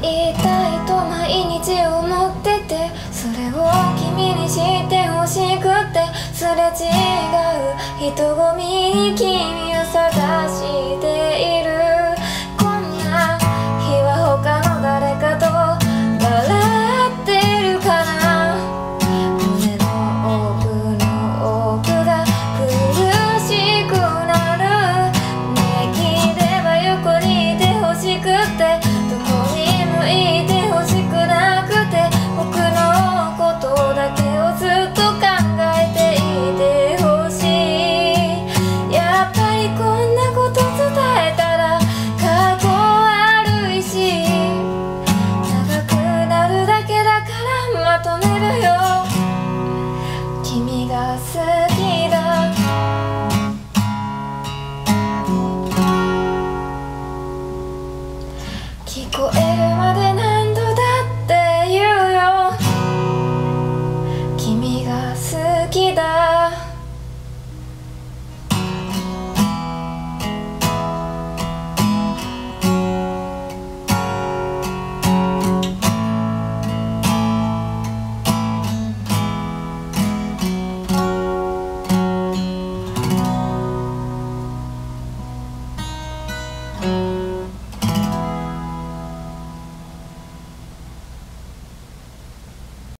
会いたいと毎日思っててそれを君に知ってほしくてすれ違う人混みに君を探している。君が好きだ「